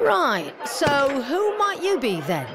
Right, so who might you be then?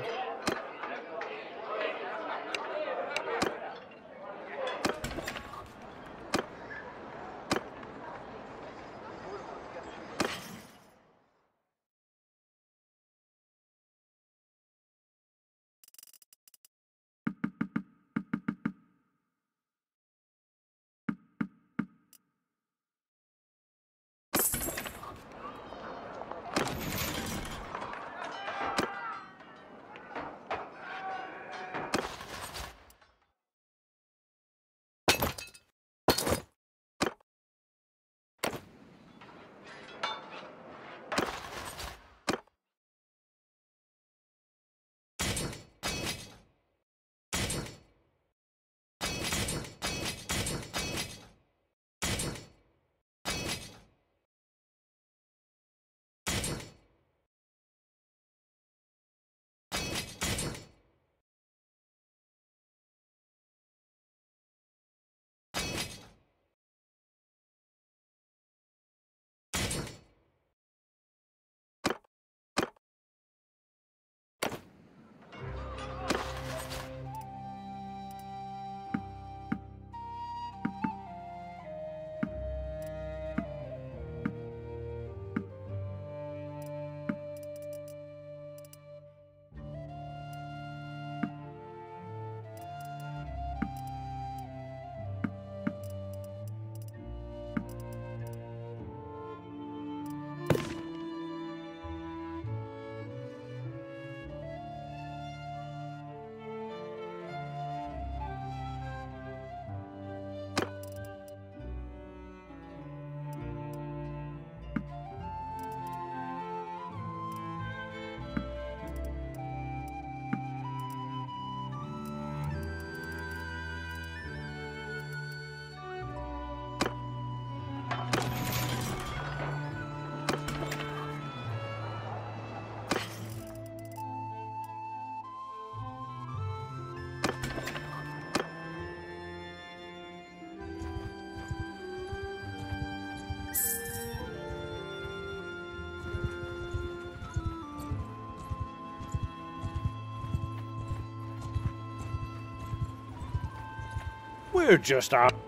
We're just out.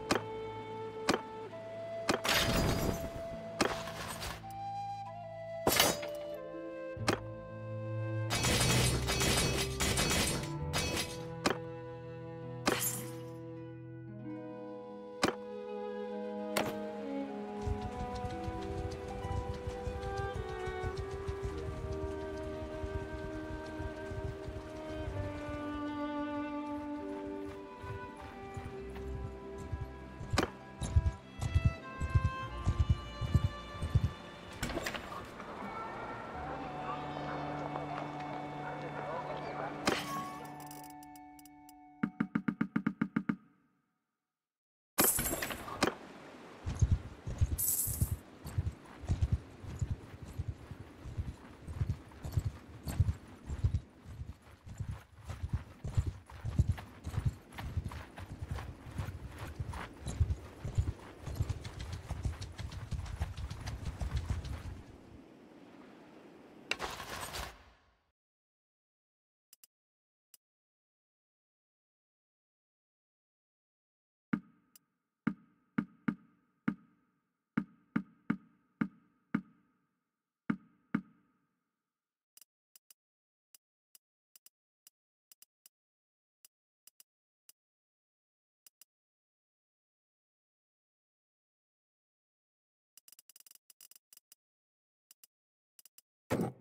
you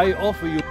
I offer you